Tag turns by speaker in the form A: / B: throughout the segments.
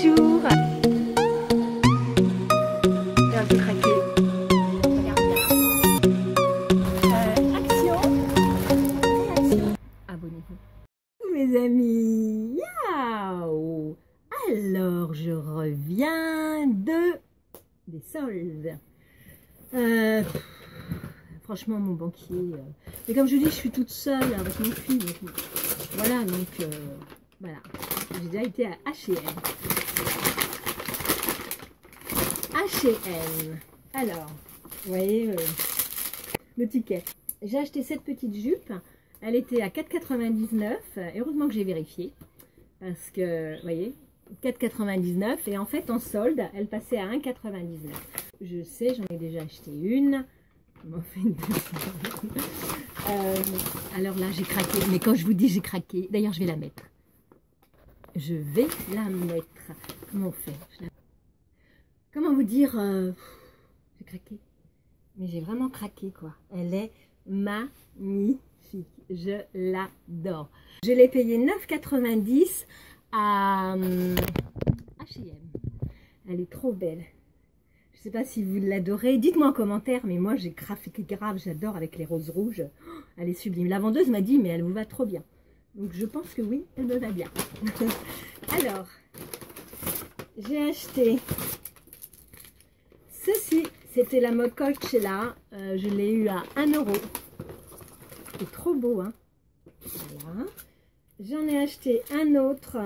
A: Bonjour un peu craqué. Euh, action Action Abonnez-vous. Mes amis Alors, je reviens de... des soldes. Euh, franchement, mon banquier... euh, Mais comme je vous dis, je suis toute seule avec mon fils. voilà, donc... euh, voilà. J'ai déjà été à H&M. H&M. Alors, vous voyez euh, le ticket. J'ai acheté cette petite jupe. Elle était à 4,99. Heureusement que j'ai vérifié. Parce que, vous voyez, 4,99. Et en fait, en solde, elle passait à 1,99. Je sais, j'en ai déjà acheté une. Euh, alors là, j'ai craqué. Mais quand je vous dis j'ai craqué, d'ailleurs, je vais la mettre. Je vais la mettre. Comment la- Comment vous dire euh, J'ai craqué. Mais j'ai vraiment craqué, quoi. Elle est magnifique. Je l'adore. Je l'ai payée 9,90 à H&M. Elle est trop belle. Je sais pas si vous l'adorez. Dites-moi en commentaire, mais moi j'ai grave, grave, j'adore avec les roses rouges. Oh, Elle est sublime. La vendeuse m'a dit, mais elle vous va trop bien. Donc je pense que oui, elle me va bien. Alors, j'ai acheté ceci. C'était la mode Coachella. Euh, je l'ai eu à 1 euro. C'est trop beau, hein Voilà. J'en ai acheté un autre,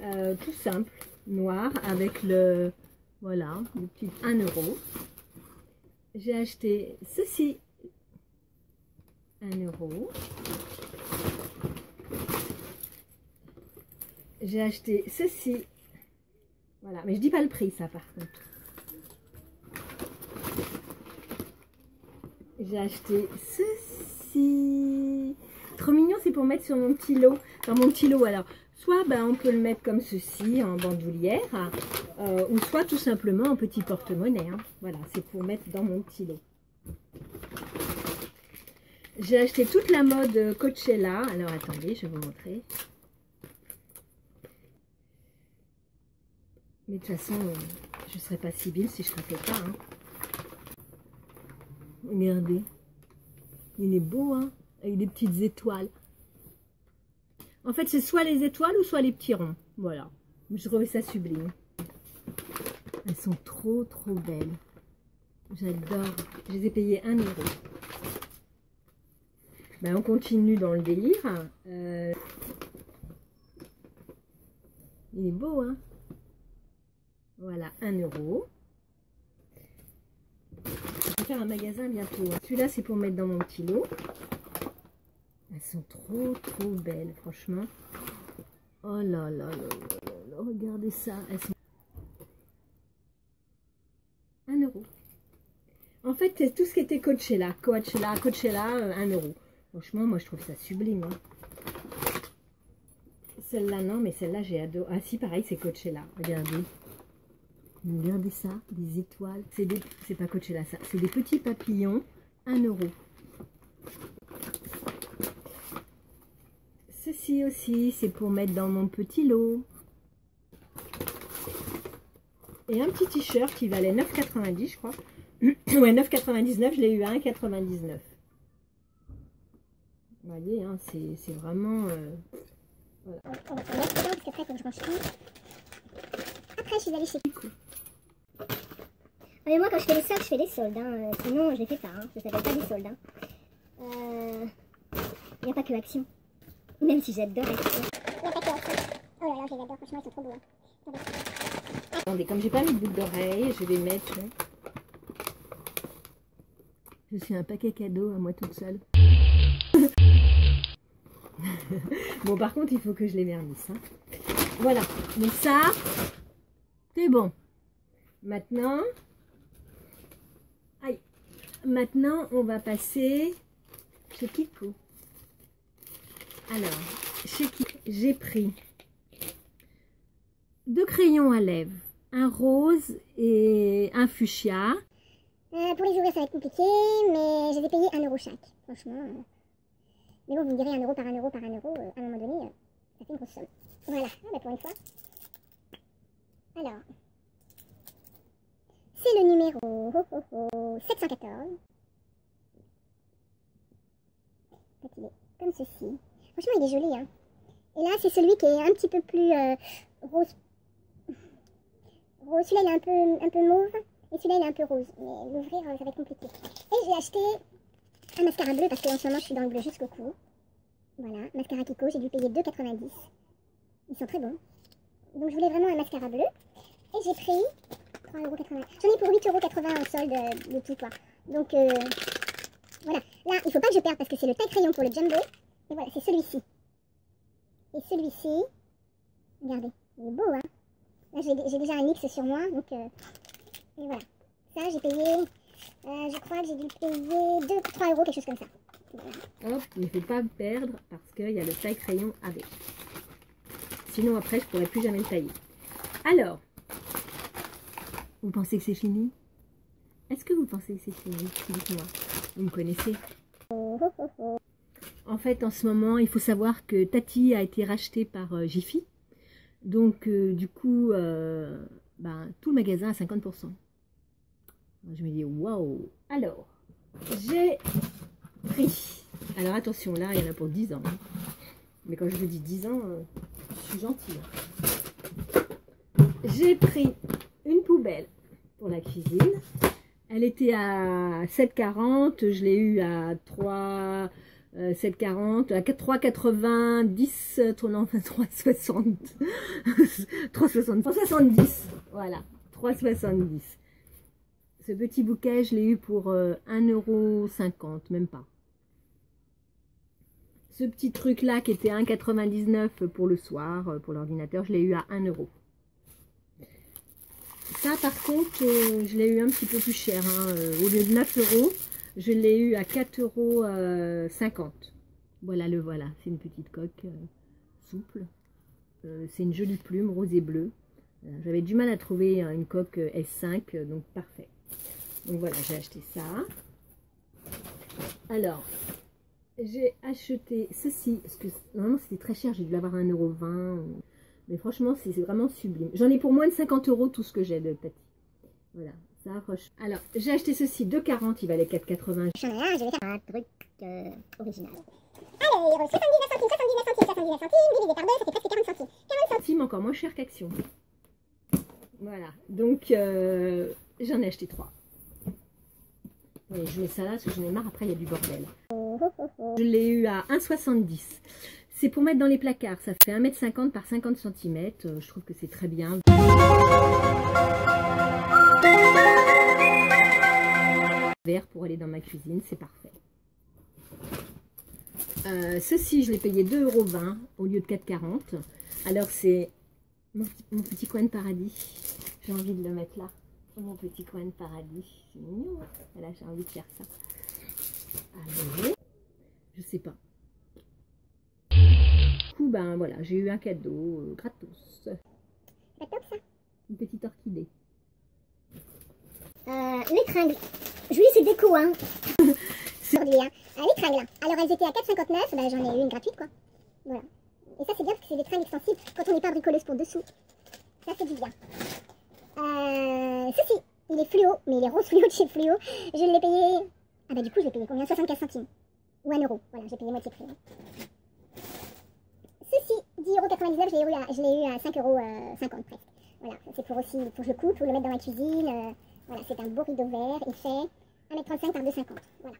A: euh, tout simple, noir, avec le, voilà, le petit 1 euro. J'ai acheté ceci, 1 euro. J'ai acheté ceci. Voilà, mais je dis pas le prix, ça, par contre. J'ai acheté ceci. Trop mignon, c'est pour mettre sur mon petit lot. Dans mon petit lot, alors, soit ben, on peut le mettre comme ceci, en bandoulière, euh, ou soit tout simplement en petit porte-monnaie. hein. Voilà, c'est pour mettre dans mon petit lot. J'ai acheté toute la mode Coachella. Alors, attendez, je vais vous montrer. Mais de toute façon, euh, je ne serais pas Sibylle si je ne frappais pas. Regardez. Il est beau, hein Avec des petites étoiles. En fait, c'est soit les étoiles ou soit les petits ronds. Voilà. Je trouvais ça sublime. Elles sont trop, trop belles. J'adore. Je les ai payées 1 euro. Ben, on continue dans le délire. Euh, Il est beau, hein Voilà, 1 euro. Je vais faire un magasin bientôt. Celui-là, c'est pour mettre dans mon petit lot. Elles sont trop, trop belles, franchement. Oh là là là là là regardez ça. Elles sont... 1 euro. En fait, c'est tout ce qui était Coachella. Coachella, Coachella, euh, 1 euro. Franchement, moi, je trouve ça sublime. hein. Celle-là, non, mais celle-là, j'ai adoré. Ah si, pareil, c'est Coachella. Regardez. Regardez ça, des étoiles. C'est pas Coachella, ça. C'est des petits papillons. 1 euro. Ceci aussi, c'est pour mettre dans mon petit lot. Et un petit t-shirt qui valait 9,90 je crois. ouais, 9,99, je l'ai eu à 1,99. Vous voyez, hein, c'est vraiment... euh,
B: tout. Après, je suis allée chez Mais moi, quand je fais les soldes, je fais les soldes. Hein. Euh, Sinon, je les fais pas. Hein. Ça s'appelle pas des soldes. Hein. Euh... Il n'y a pas que Action. Même si j'adore Action. Il n'y a pas que Action. Oh là là, je les adore. Franchement, ils sont trop beaux. hein.
A: Attendez, comme j'ai pas mis de boucle d'oreille, je vais mettre... hein. Je suis un paquet cadeau à moi toute seule. bon, par contre, il faut que je les vernisse. hein. Voilà, donc ça, c'est bon. Maintenant, aïe, maintenant, on va passer chez Kiko. Alors, chez Kiko, j'ai pris deux crayons à lèvres, un rose et un fuchsia.
B: Euh, pour les ouvrir, ça va être compliqué, mais je les ai payés 1 euro chaque. Franchement. Mais bon, vous me direz 1 euro par 1 euro par 1 euro, euh, à un moment donné, euh, ça fait une grosse somme. Voilà, ah, bah, pour une fois. Alors, c'est le numéro 714. Il est comme ceci. Franchement, il est joli. Hein. Et là, c'est celui qui est un petit peu plus euh, rose. rose. Celui-là, il est un peu, un peu mauve. Et celui-là, il est un peu rose. Mais l'ouvrir, euh, ça va être compliqué. Et j'ai acheté un mascara bleu parce qu'en ce moment, je suis dans le bleu jusqu'au cou. Voilà, mascara Kiko, j'ai dû payer 2,90. Ils sont très bons. Donc, je voulais vraiment un mascara bleu. Et j'ai pris 3,80€. J'en ai pour 8,80€ en solde euh, de tout, quoi. Donc, euh, voilà. Là, il faut pas que je perde parce que c'est le taille crayon pour le jumbo. Et voilà, c'est celui-ci. Et celui-ci, regardez, il est beau, hein. Là, j'ai déjà un X sur moi, donc... Euh, et voilà. Ça, j'ai payé... Je crois que j'ai dû payer 2, 3 euros, quelque chose comme ça.
A: Hop, il ne faut pas perdre parce qu'il y a le taille crayon avec. Sinon, après, je pourrais plus jamais le tailler. Alors, vous pensez que c'est fini? Est-ce que vous pensez que c'est fini? Dites-moi. Vous me connaissez En fait, en ce moment, il faut savoir que Tati a été rachetée par euh, Jiffy. Donc, euh, du coup, euh, ben, tout le magasin à 50%. Je me dis, waouh Alors, j'ai pris. Alors, attention, là, il y en a pour 10 ans. Hein. Mais quand je vous dis 10 ans, je suis gentille. J'ai pris une poubelle pour la cuisine. Elle était à 7,40, je l'ai eu à 3, 7,40, euh, à 3,90, non, 3,60, 3,60, 3,70, voilà, 3,70. Ce petit bouquet, je l'ai eu pour 1,50€, euh, même pas. Ce petit truc là qui était 1,99€ pour le soir, euh, pour l'ordinateur, je l'ai eu à 1€. Ça, par contre, euh, je l'ai eu un petit peu plus cher. Hein. Euh, au lieu de 9 euros, je l'ai eu à 4,50 euros. Euh, voilà, le voilà. C'est une petite coque souple. c'est une jolie plume, rose et bleu. J'avais du mal à trouver une coque S5, donc parfait. Donc voilà, j'ai acheté ça. Alors, j'ai acheté ceci, parce que normalement c'était très cher, j'ai dû l'avoir à 1,20€. Mais franchement, c'est vraiment sublime. J'en ai pour moins de 50 euros tout ce que j'ai de Tati. Voilà, ça approche. Alors, j'ai acheté ceci 2,40, il valait 4,80.
B: J'en ai un, je vais faire un truc euh, original. Allez, 79 centimes, 79 centimes, 79 centimes, divisé par 2, ça fait presque 40 centimes.
A: 40 centimes encore moins cher qu'Action. Voilà, donc euh, j'en ai acheté 3. Oui, je mets ça là parce que j'en ai marre, après il y a du bordel. Je l'ai eu à 1,70. C'est pour mettre dans les placards, ça fait 1m50 par 50 cm, euh, je trouve que c'est très bien. Vert pour aller dans ma cuisine, c'est parfait. Euh, ceci, je l'ai payé 2,20€ au lieu de 4,40€. Alors c'est mon, petit coin de paradis. J'ai envie de le mettre là. Mon petit coin de paradis. C'est mignon. Voilà, j'ai envie de faire ça. Je sais pas ben voilà, j'ai eu un cadeau euh, gratos.
B: Pas top ça
A: Une petite orchidée.
B: Euh, l'étringle. Je dis c'est déco hein. Aujourd'hui hein. Euh, l'étringle. Alors elles étaient à 4,59, ben, j'en ai eu une gratuite quoi. Voilà. Et ça c'est bien parce que c'est des tringles extensibles quand on n'est pas bricoleuse pour dessous. Ça c'est du bien. Euh, ceci, il est fluo, mais il est rose fluo de chez Fluo. Je l'ai payé. Ah bah du coup je l'ai payé combien? 75 centimes. Ou 1 euro. Voilà, j'ai payé moitié prix. Ceci, 10,99€, je l'ai eu, à 5,50€ euh, presque. Voilà, c'est pour aussi, pour que je le coupe, pour le mettre dans ma cuisine. Euh, voilà, c'est un beau rideau vert, il fait 1m35 par 2,50. Voilà.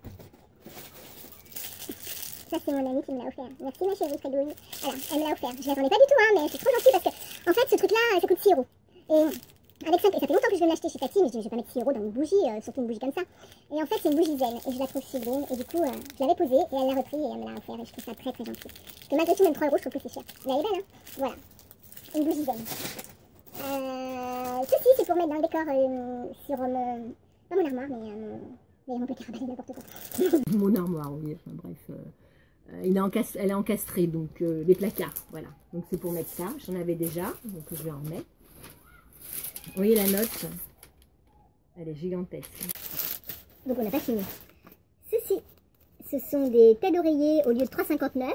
B: Ça, c'est mon amie qui me l'a offert. Merci ma chérie Fredouille. Voilà, elle me l'a offert. Je ne l'attendais pas du tout, hein, mais c'est trop gentil parce que, en fait, ce truc-là, ça coûte 6 euros. Et avec 5, et ça fait longtemps que je vais l'acheter chez Tati, mais je, je vais pas mettre 6 euros dans une bougie, euh, surtout une bougie comme ça. Et en fait, c'est une bougie zen, et je la trouve sublime. Et du coup, euh, je l'avais posée, et elle l'a repris, et elle me l'a offert, et je trouve ça très très gentil. Parce que malgré tout, même 3 euros, je trouve que c'est cher. Mais elle est belle, hein Voilà. Une bougie zen. Euh, ceci, c'est pour mettre dans le décor sur mon. Pas mon armoire, mais mon. placard à n'importe quoi.
A: mon armoire, oui, enfin bref. Elle est encastrée, donc les placards, voilà. Donc c'est pour mettre ça, j'en avais déjà, donc je vais en mettre. Vous voyez la note Elle est gigantesque.
B: Donc on n'a pas fini. Ceci, ce sont des têtes d'oreiller au lieu de 3,59.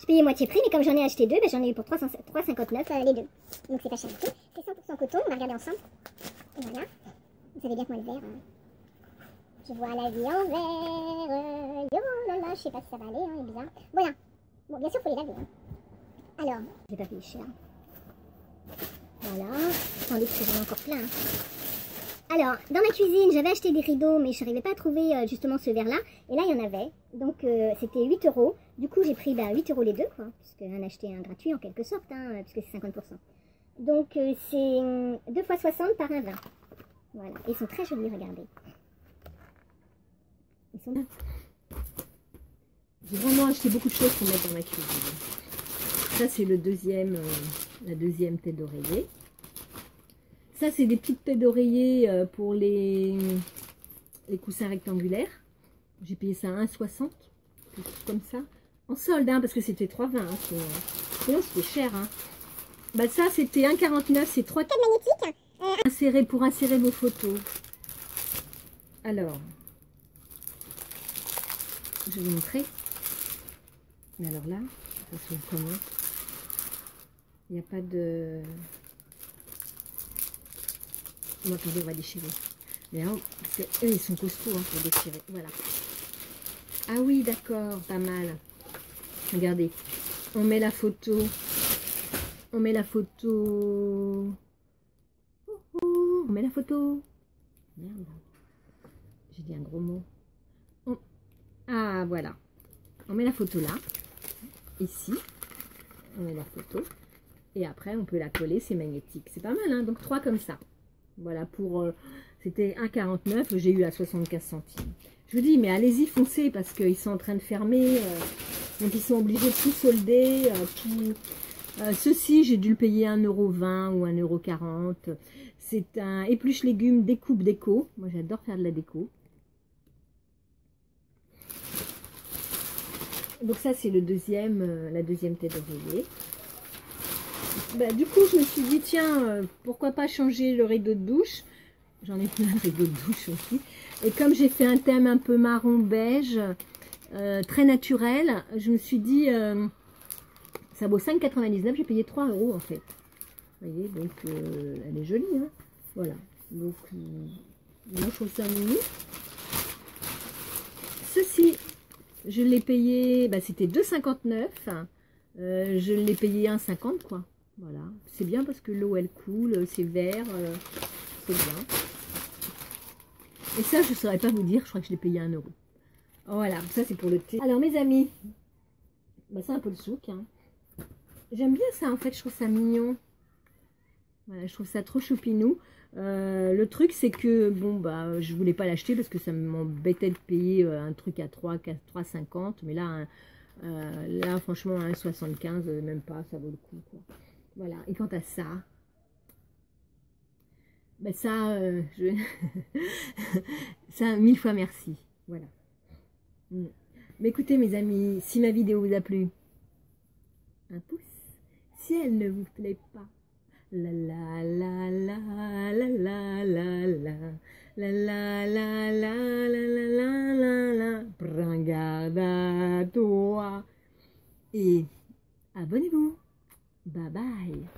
C: J'ai payé moitié prix, mais comme j'en ai acheté deux, ben, j'en ai eu pour 300 3,59 euh, les deux. Donc c'est pas cher du tout. C'est 100% coton, on va regarder ensemble. Et voilà. Vous savez bien que moi le vert, euh, je vois la vie en vert. Yo là là, je sais pas si ça va aller, hein, il est bizarre. Voilà. Bon, bien sûr, faut les laver. hein. Alors, j'ai pas payé cher. Voilà. Attendez, parce que j'en ai encore plein. hein. Alors, dans ma cuisine, j'avais acheté des rideaux, mais je n'arrivais pas à trouver euh, justement ce verre-là. Et là, il y en avait. Donc, euh, c'était 8 euros. Du coup, j'ai pris bah, 8 euros les deux, quoi. Puisque un acheté, un gratuit en quelque sorte, hein, euh, puisque c'est 50%. Donc, c'est 2 fois 60 par un 20. Voilà. Ils sont très jolis, regardez. Ils sont...
A: J'ai vraiment acheté beaucoup de choses pour mettre dans ma cuisine. Ça, c'est le deuxième, la deuxième tête d'oreiller. Ça, c'est des petites têtes d'oreiller euh, pour les, les coussins rectangulaires. J'ai payé ça à 1,60. quelque chose Comme ça. En solde, hein, parce que c'était 3,20. Hein, c'est- sinon, c'était cher. Hein. Bah, ça, c'était 1,49. C'est 3
C: magnétique
A: insérer pour insérer vos photos. Alors, je vais vous montrer. Mais alors là, ça se comment? Il n'y a pas de. Attendez, on va déchirer. Mais c'est- eux, ils sont costauds hein, pour déchirer. Voilà. Ah oui, d'accord, pas mal. Regardez, on met la photo. On met la photo. Oh, on met la photo. Merde. J'ai dit un gros mot. Ah, voilà. On met la photo là. Ici. On met la photo. Et après, on peut la coller. C'est magnétique. C'est pas mal, hein Donc, trois comme ça. Voilà, pour... euh, C'était 1,49. J'ai eu à 75 centimes. Je vous dis, mais allez-y, foncez, parce qu'ils sont en train de fermer. euh, donc, ils sont obligés de tout solder. tout... Euh, ceci, j'ai dû le payer 1,20€ ou 1,40€. C'est un épluche légumes découpe déco. Moi, j'adore faire de la déco. Donc ça, c'est le deuxième, la deuxième tête d'oreiller. Bah, du coup, je me suis dit, tiens, euh, pourquoi pas changer le rideau de douche? J'en ai plein de rideaux de douche aussi. Et comme j'ai fait un thème un peu marron beige, euh, très naturel, je me suis dit, euh, ça vaut 5,99, j'ai payé 3 euros en fait. Vous voyez, donc elle est jolie. Hein voilà. Donc, moi je trouve ça. Ceci, je l'ai payé, bah, c'était 2,59. Euh, je l'ai payé 1,50 quoi. Voilà. C'est bien parce que l'eau elle coule, c'est vert, euh, c'est bien. Et ça, je ne saurais pas vous dire, je crois que je l'ai payé 1 euro. Voilà, ça c'est pour le thé. Alors mes amis, bah, c'est un peu le souk. Hein. J'aime bien ça en fait, je trouve ça mignon. Voilà, je trouve ça trop choupinou. Euh, le truc c'est que bon bah je voulais pas l'acheter parce que ça m'embêtait de payer euh, un truc à 3, 4, 3,50 mais là euh, là franchement 1,75 euh, même pas ça vaut le coup. Voilà, et quant à ça ben ça euh, je... ça mille fois merci. Voilà. Mm. Mais écoutez mes amis, si ma vidéo vous a plu, un pouce. Si elle ne vous plaît pas, la la la la la la la la la la la la la la la la garde à toi et abonnez-vous. Bye bye.